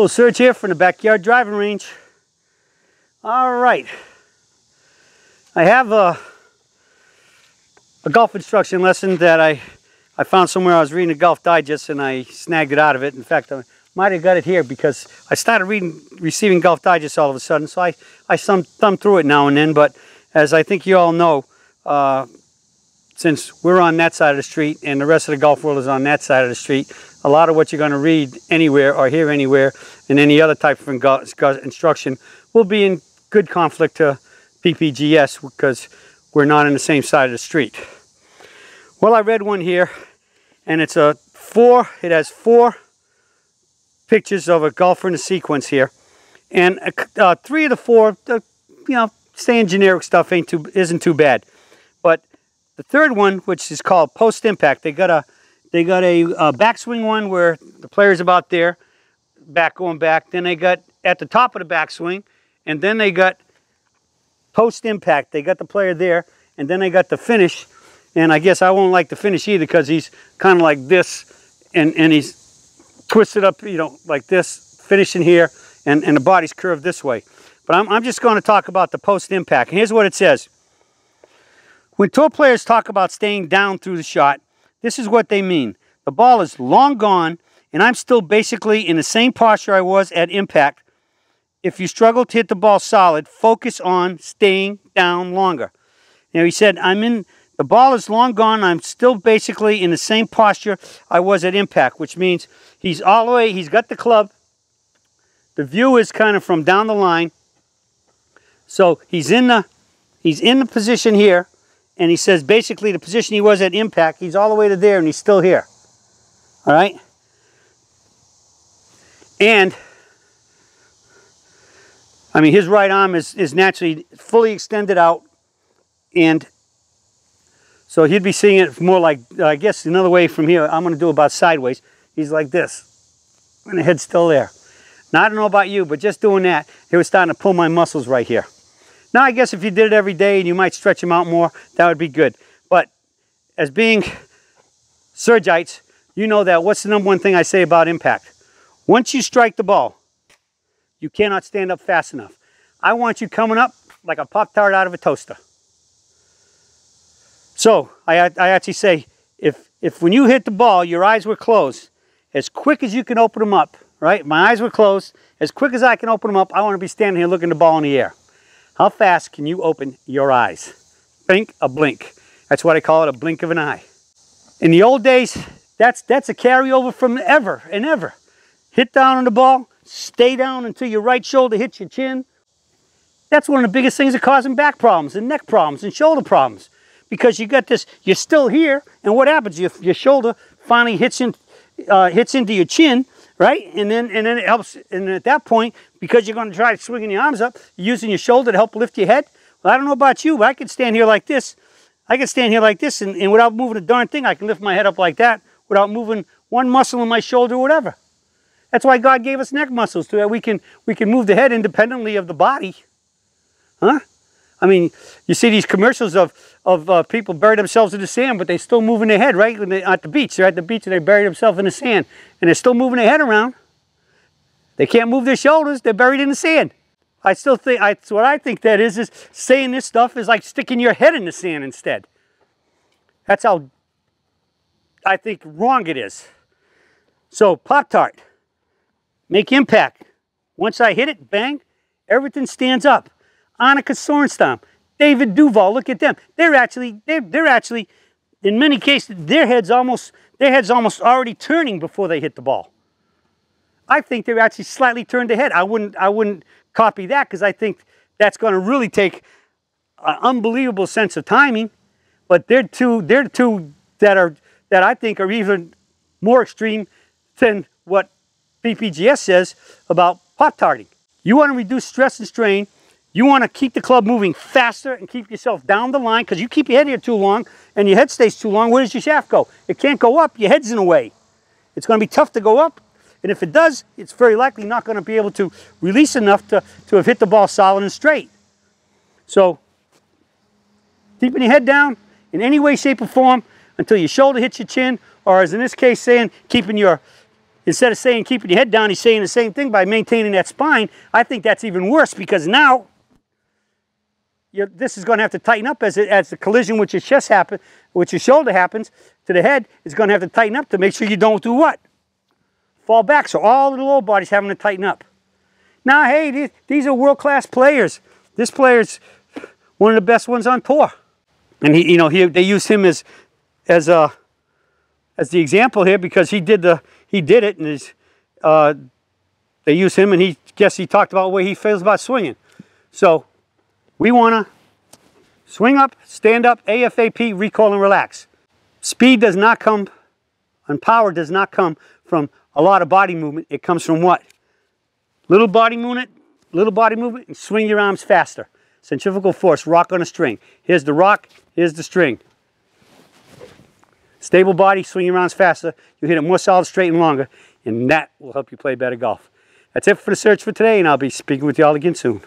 Hello, Surge here from the Backyard Driving Range. All right. I have a, a golf instruction lesson that I, I found somewhere. I was reading a Golf Digest and I snagged it out of it. In fact, I might have got it here because I started reading, receiving Golf Digest all of a sudden. So I, I thumb, thumb through it now and then. But as I think you all know, uh, since we're on that side of the street and the rest of the golf world is on that side of the street, a lot of what you're going to read anywhere or hear anywhere in any other type of instruction will be in good conflict to PPGS because we're not on the same side of the street. Well, I read one here and it's a four, it has four pictures of a golfer in a sequence here. And uh, three of the four, uh, you know, saying generic stuff ain't too, isn't too bad. The third one, which is called post impact, they got a they got a, a backswing one where the player's about there, back going back. Then they got at the top of the backswing, and then they got post impact. They got the player there, and then they got the finish. And I guess I won't like the finish either because he's kind of like this, and, and he's twisted up, you know, like this, finishing here, and, and the body's curved this way. But I'm, I'm just going to talk about the post impact. And here's what it says. When tour players talk about staying down through the shot, this is what they mean. The ball is long gone, and I'm still basically in the same posture I was at impact. If you struggle to hit the ball solid, focus on staying down longer. Now, he said, I'm in, the ball is long gone. I'm still basically in the same posture I was at impact, which means he's all the way, he's got the club. The view is kind of from down the line. So he's in the, he's in the position here and he says basically the position he was at impact, he's all the way to there and he's still here. All right? And, I mean, his right arm is, is naturally fully extended out and so he'd be seeing it more like, I guess another way from here, I'm going to do about sideways. He's like this, and the head's still there. Now, I don't know about you, but just doing that, it was starting to pull my muscles right here. Now, I guess if you did it every day and you might stretch them out more, that would be good. But as being Sergites, you know that what's the number one thing I say about impact? Once you strike the ball, you cannot stand up fast enough. I want you coming up like a Pop-Tart out of a toaster. So I, I actually say, if, if when you hit the ball, your eyes were closed, as quick as you can open them up, right? My eyes were closed. As quick as I can open them up, I want to be standing here looking the ball in the air. How fast can you open your eyes? Blink a blink. That's what I call it, a blink of an eye. In the old days, that's, that's a carryover from ever and ever. Hit down on the ball, stay down until your right shoulder hits your chin. That's one of the biggest things that causing back problems and neck problems and shoulder problems. Because you got this, you're still here, and what happens? Your, your shoulder finally hits, in, uh, hits into your chin, right? And then and then it helps. And at that point, because you're going to try swinging your arms up, you're using your shoulder to help lift your head. Well, I don't know about you, but I can stand here like this. I can stand here like this, and, and without moving a darn thing, I can lift my head up like that without moving one muscle in my shoulder or whatever. That's why God gave us neck muscles so that we can we can move the head independently of the body. Huh? I mean, you see these commercials of of uh, people bury themselves in the sand, but they're still moving their head, right? When they at the beach, they're at the beach and they bury themselves in the sand, and they're still moving their head around. They can't move their shoulders; they're buried in the sand. I still think I, what I think that is is saying this stuff is like sticking your head in the sand instead. That's how I think wrong it is. So Pop Tart, make impact. Once I hit it, bang, everything stands up. Annika Sorenstam, David Duval, look at them. They're actually, they're, they're actually, in many cases, their head's almost, their head's almost already turning before they hit the ball. I think they're actually slightly turned ahead. I wouldn't, I wouldn't copy that because I think that's going to really take an unbelievable sense of timing. But they're two, they're two that are that I think are even more extreme than what PPGS says about pop tarting. You want to reduce stress and strain you want to keep the club moving faster and keep yourself down the line because you keep your head here too long and your head stays too long. Where does your shaft go? It can't go up. Your head's in the way. It's going to be tough to go up. And if it does, it's very likely not going to be able to release enough to, to have hit the ball solid and straight. So keeping your head down in any way, shape, or form until your shoulder hits your chin, or as in this case saying, keeping your instead of saying keeping your head down, he's saying the same thing by maintaining that spine. I think that's even worse because now this is going to have to tighten up as, it, as the collision with your chest happens, with your shoulder happens to the head. It's going to have to tighten up to make sure you don't do what? Fall back. So all the lower body's having to tighten up. Now, hey, these, these are world-class players. This player's one of the best ones on tour. And he, you know, he, they use him as, as a, as the example here because he did the, he did it, and his, uh, they use him, and he, guess he talked about the way he feels about swinging. So, we want to swing up, stand up, AFAP, recoil, and relax. Speed does not come, and power does not come from a lot of body movement. It comes from what? Little body movement, little body movement, and swing your arms faster. Centrifugal force, rock on a string. Here's the rock, here's the string. Stable body, swing your arms faster. You hit it more solid, straight, and longer, and that will help you play better golf. That's it for the search for today, and I'll be speaking with you all again soon.